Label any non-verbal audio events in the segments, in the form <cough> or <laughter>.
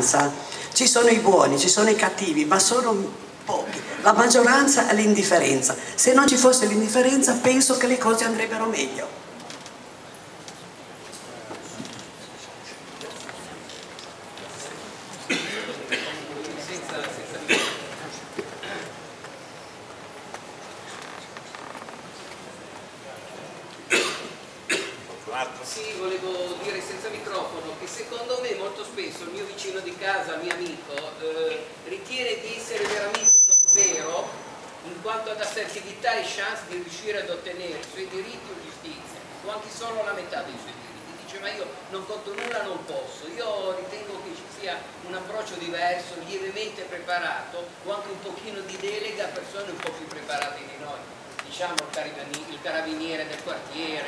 maggioranza ci sono i buoni, ci sono i cattivi, ma sono pochi. La maggioranza è l'indifferenza. Se non ci fosse l'indifferenza penso che le cose andrebbero meglio. Sì, volevo dire senza microfono che secondo me molto spesso il mio vicino di casa, il mio amico, eh, ritiene di essere veramente uno zero in quanto ad assertività e chance di riuscire ad ottenere i suoi diritti o giustizia, o anche solo la metà dei suoi diritti. Dice ma io non conto nulla, non posso. Io ritengo che ci sia un approccio diverso, lievemente preparato, o anche un pochino di delega a persone un po' più preparate di noi diciamo, il carabiniere del quartiere,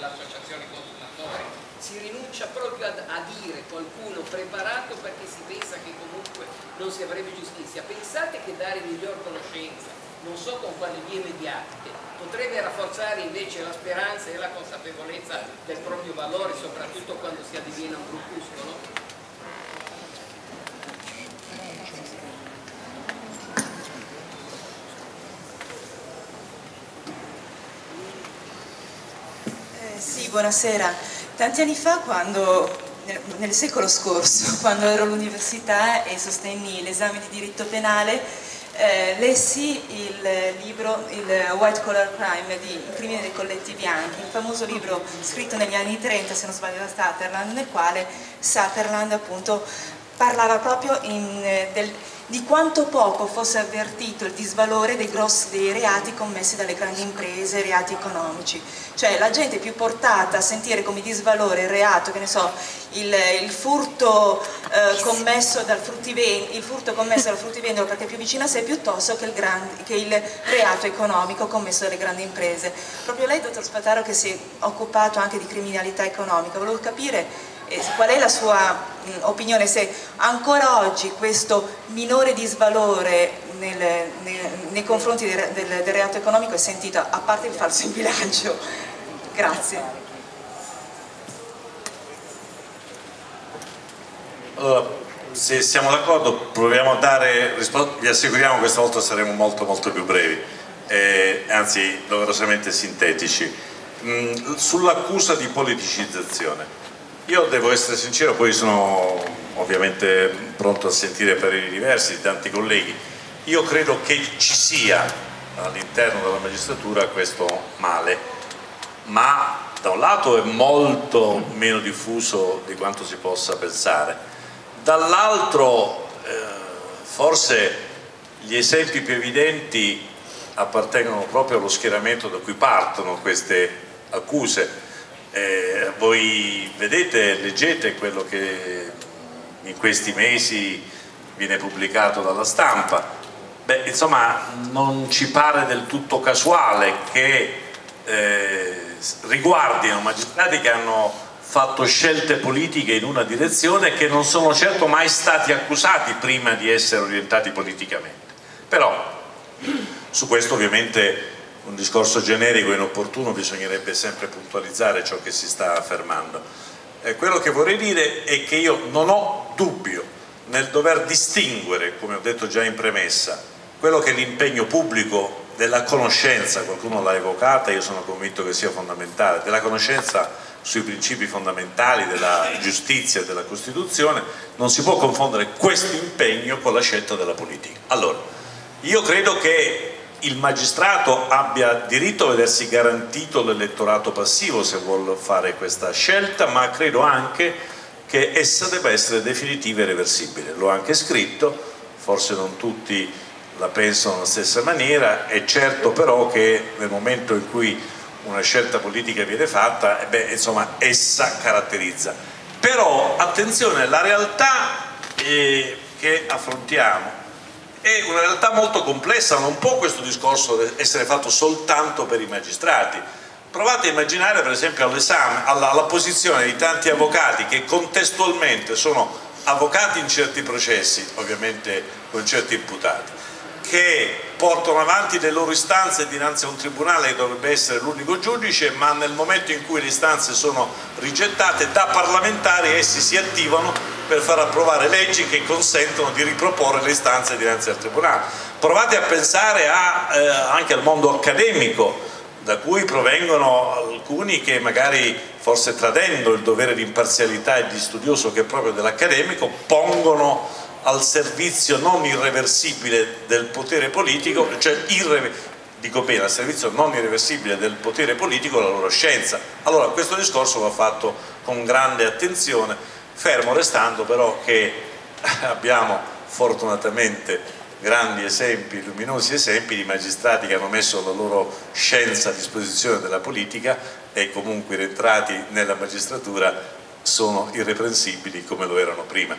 l'associazione consumatori, si rinuncia proprio a, a, dire qualcuno preparato perché si pensa che comunque non si avrebbe giustizia. Pensate che dare miglior conoscenza, non so con quali vie mediatiche, potrebbe rafforzare invece la speranza e la consapevolezza del proprio valore, soprattutto quando si addiviene un gruppuscolo? Sì, buonasera. Tanti anni fa, quando, nel, nel secolo scorso, <laughs> quando ero all'università e sostenni l'esame di diritto penale, eh, lessi il libro il White Collar Crime di I crimini dei colletti bianchi, il famoso libro scritto negli anni 30, se non sbaglio da Sutherland, nel quale Sutherland appunto parlava proprio in, eh, del, di quanto poco fosse avvertito il disvalore dei grossi dei reati commessi dalle grandi imprese, reati economici. Cioè la gente è più portata a sentire come disvalore il reato, che ne so, il, il, furto, eh, commesso dal il furto commesso dal fruttivendolo perché è più vicino a sé piuttosto che il, grandi, che il reato economico commesso dalle grandi imprese. Proprio lei, dottor Spataro, che si è occupato anche di criminalità economica, volevo capire qual è la sua mh, opinione se ancora oggi questo minore disvalore nel, nel, nei confronti del, del, del, reato economico è sentito, a parte il falso in bilancio. Grazie. Allora, se siamo d'accordo proviamo a dare risposta, vi assicuriamo questa volta saremo molto molto più brevi, eh, anzi doverosamente sintetici. Sull'accusa di politicizzazione, io devo essere sincero, poi sono ovviamente pronto a sentire pareri diversi di tanti colleghi. Io credo che ci sia all'interno della magistratura questo male, ma da un lato è molto meno diffuso di quanto si possa pensare, dall'altro eh, forse gli esempi più evidenti appartengono proprio allo schieramento da cui partono queste accuse eh, voi vedete, leggete quello che in questi mesi viene pubblicato dalla stampa, beh insomma non ci pare del tutto casuale che eh, riguardino magistrati che hanno fatto scelte politiche in una direzione che non sono certo mai stati accusati prima di essere orientati politicamente. Però su questo ovviamente un discorso generico e inopportuno bisognerebbe sempre puntualizzare ciò che si sta affermando. Eh, quello che vorrei dire è che io non ho dubbio nel dover distinguere, come ho detto già in premessa, quello che è l'impegno pubblico della conoscenza, qualcuno l'ha evocata, io sono convinto che sia fondamentale, della conoscenza sui principi fondamentali della giustizia e della Costituzione, non si può confondere questo impegno con la scelta della politica. Allora, io credo che il magistrato abbia diritto a vedersi garantito l'elettorato passivo se vuole fare questa scelta, ma credo anche che essa debba essere definitiva e reversibile. L'ho anche scritto, forse non tutti la pensano alla stessa maniera, è certo però che nel momento in cui una scelta politica viene fatta, eh beh, insomma, essa caratterizza. Però attenzione, la realtà eh, che affrontiamo è una realtà molto complessa, non può questo discorso essere fatto soltanto per i magistrati. Provate a immaginare per esempio alla, alla posizione di tanti avvocati che contestualmente sono avvocati in certi processi, ovviamente con certi imputati, che portano avanti le loro istanze dinanzi a un tribunale che dovrebbe essere l'unico giudice, ma nel momento in cui le istanze sono rigettate da parlamentari essi si attivano per far approvare leggi che consentono di riproporre le istanze dinanzi al tribunale. Provate a pensare a, eh, anche al mondo accademico, da cui provengono alcuni che magari forse tradendo il dovere di imparzialità e di studioso che è proprio dell'accademico pongono al servizio non irreversibile del potere politico, cioè dico bene, al servizio non irreversibile del potere politico la loro scienza. Allora questo discorso va fatto con grande attenzione, fermo restando però che <laughs> abbiamo fortunatamente grandi esempi, luminosi esempi di magistrati che hanno messo la loro scienza a disposizione della politica e comunque rientrati nella magistratura sono irreprensibili come lo erano prima.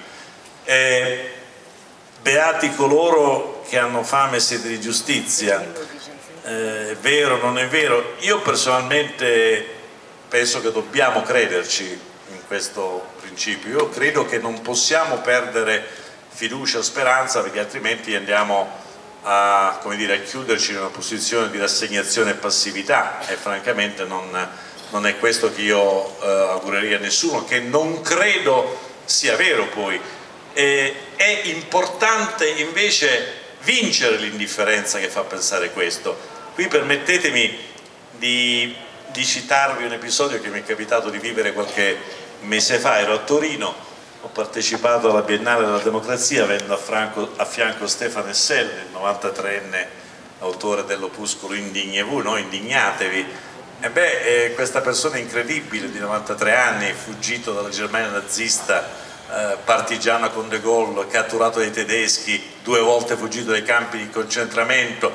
E beati coloro che hanno fame e sede di giustizia, eh, è vero o non è vero? Io personalmente penso che dobbiamo crederci in questo principio, io credo che non possiamo perdere fiducia speranza perché altrimenti andiamo a, dire, a, chiuderci in una posizione di rassegnazione e passività e francamente non, non è questo che io eh, augurerei a nessuno, che non credo sia vero poi. E, è importante invece vincere l'indifferenza che fa pensare questo. Qui permettetemi di, di citarvi un episodio che mi è capitato di vivere qualche mese fa, ero a Torino ho partecipato alla Biennale della Democrazia avendo a, Franco, a fianco Stefano Essel, il 93enne autore dell'opuscolo Indignevù, no? Indignatevi. E beh, eh, questa persona incredibile di 93 anni, fuggito dalla Germania nazista, eh, partigiano con De Gaulle, catturato dai tedeschi, due volte fuggito dai campi di concentramento,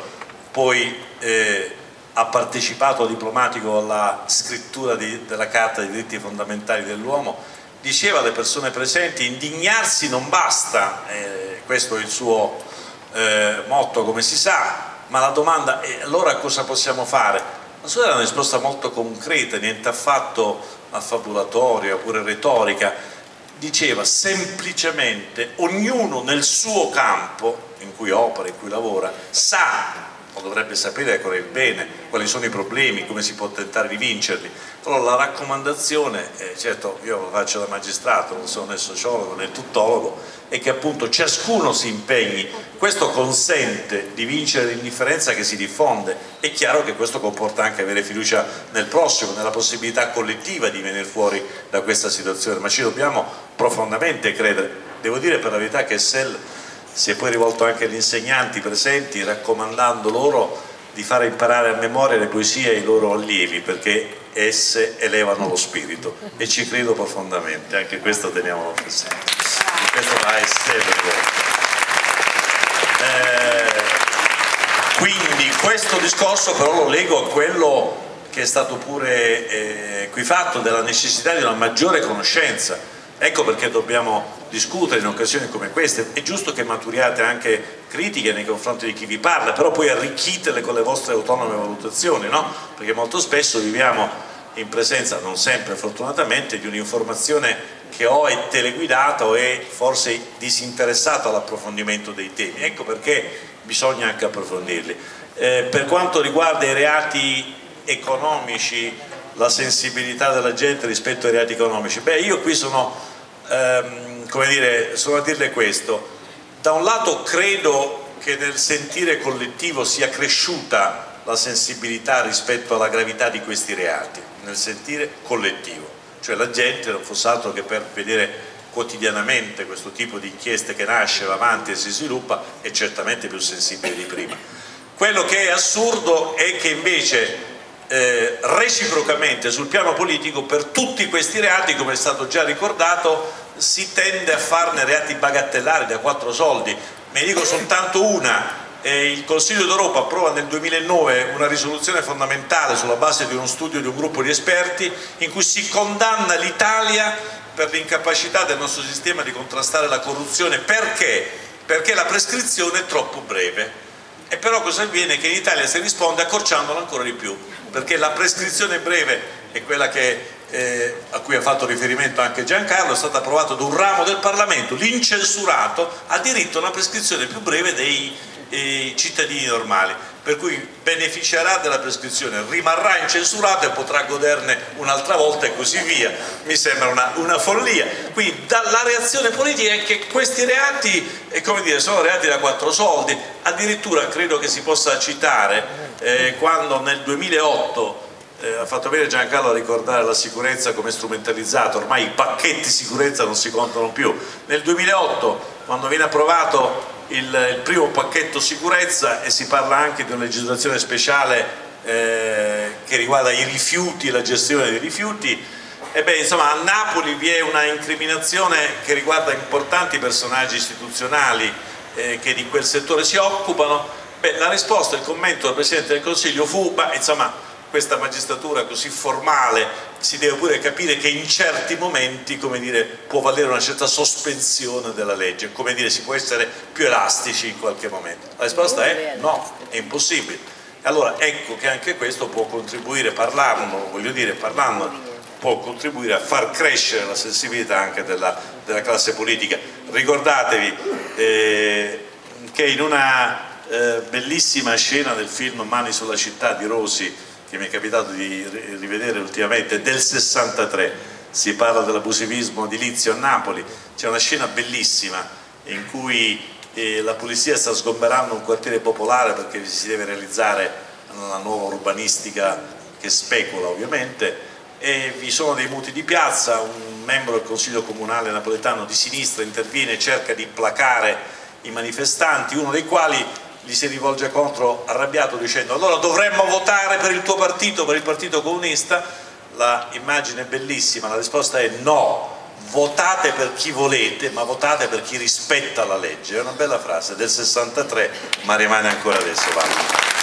poi eh, ha partecipato diplomatico alla scrittura di, della Carta dei diritti fondamentali dell'uomo diceva alle persone presenti, indignarsi non basta, eh, questo è il suo eh, motto come si sa, ma la domanda è allora cosa possiamo fare? La sua era una risposta molto concreta, niente affatto affabulatoria oppure retorica, diceva semplicemente ognuno nel suo campo in cui opera, in cui lavora, sa o dovrebbe sapere qual è il bene, quali sono i problemi, come si può tentare di vincerli. Però la raccomandazione, eh, certo io lo faccio da magistrato, non sono né sociologo né tuttologo, è che appunto ciascuno si impegni, questo consente di vincere l'indifferenza che si diffonde, è chiaro che questo comporta anche avere fiducia nel prossimo, nella possibilità collettiva di venire fuori da questa situazione, ma ci dobbiamo profondamente credere. Devo dire per la verità che SEL si è poi rivolto anche agli insegnanti presenti raccomandando loro di fare imparare a memoria le poesie ai loro allievi perché esse elevano lo spirito e ci credo profondamente, anche questo teniamolo presente. E questo va eh, quindi questo discorso però lo leggo a quello che è stato pure eh, qui fatto della necessità di una maggiore conoscenza Ecco perché dobbiamo discutere in occasioni come queste, è giusto che maturiate anche critiche nei confronti di chi vi parla, però poi arricchitele con le vostre autonome valutazioni, no? Perché molto spesso viviamo in presenza, non sempre fortunatamente, di un'informazione che o è teleguidata o è forse disinteressata all'approfondimento dei temi, ecco perché bisogna anche approfondirli. Eh, per quanto riguarda i reati economici, la sensibilità della gente rispetto ai reati economici, beh io qui sono ehm, come dire, sono a dirle questo. Da un lato credo che nel sentire collettivo sia cresciuta la sensibilità rispetto alla gravità di questi reati, nel sentire collettivo, cioè la gente non fosse altro che per vedere quotidianamente questo tipo di inchieste che nasce, va avanti e si sviluppa è certamente più sensibile di prima. Quello che è assurdo è che invece eh, reciprocamente sul piano politico per tutti questi reati, come è stato già ricordato, si tende a farne reati bagatellari da quattro soldi. Ne dico soltanto una, il Consiglio d'Europa approva nel 2009 una risoluzione fondamentale sulla base di uno studio di un gruppo di esperti in cui si condanna l'Italia per l'incapacità del nostro sistema di contrastare la corruzione. Perché? Perché la prescrizione è troppo breve. E però cosa avviene? Che in Italia si risponde accorciandola ancora di più perché la prescrizione breve è quella che, eh, a cui ha fatto riferimento anche Giancarlo, è stata approvata da un ramo del Parlamento, l'incensurato ha diritto a una prescrizione più breve dei i cittadini normali per cui beneficerà della prescrizione, rimarrà incensurato e potrà goderne un'altra volta e così via. Mi sembra una, una follia. Quindi la reazione politica è che questi reati eh, dire, sono reati da quattro soldi, addirittura credo che si possa citare eh, quando nel 2008 eh, ha fatto bene Giancarlo a ricordare la sicurezza come strumentalizzata, ormai i pacchetti sicurezza non si contano più. Nel 2008 quando viene approvato il, il, primo pacchetto sicurezza e si parla anche di una legislazione speciale eh, che riguarda i rifiuti e la gestione dei rifiuti. E beh, insomma, a Napoli vi è una incriminazione che riguarda importanti personaggi istituzionali eh, che di quel settore si occupano. Beh, la risposta, il commento del Presidente del Consiglio fu ma, insomma, questa magistratura così formale si deve pure capire che in certi momenti dire, può valere una certa sospensione della legge, come dire si può essere più elastici in qualche momento. La risposta è no, è impossibile. Allora ecco che anche questo può contribuire, parlando, voglio dire, parlando, può contribuire a far crescere la sensibilità anche della, della classe politica. Ricordatevi eh, che in una eh, bellissima scena del film Mani sulla città di Rosi che mi è capitato di rivedere ultimamente, del 63, si parla dell'abusivismo edilizio a Napoli, c'è una scena bellissima in cui eh, la polizia sta sgomberando un quartiere popolare perché si deve realizzare una nuova urbanistica che specula ovviamente e vi sono dei muti di piazza, un membro del consiglio comunale napoletano di sinistra interviene e cerca di placare i manifestanti, uno dei quali gli si rivolge contro arrabbiato dicendo allora dovremmo votare per il tuo partito, per il partito comunista, la immagine è bellissima, la risposta è no, votate per chi volete ma votate per chi rispetta la legge, è una bella frase del 63 ma rimane ancora adesso valida.